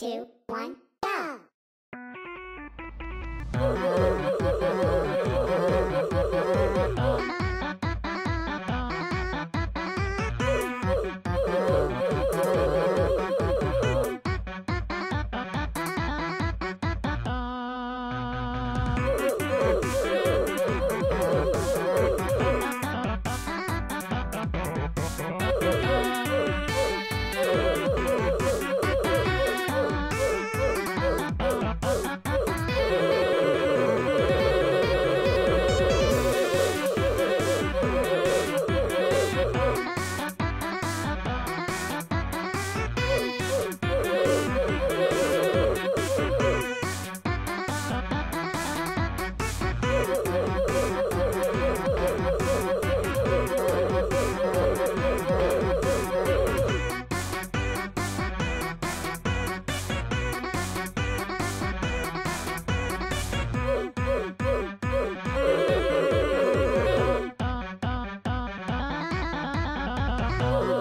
two, one, go! 然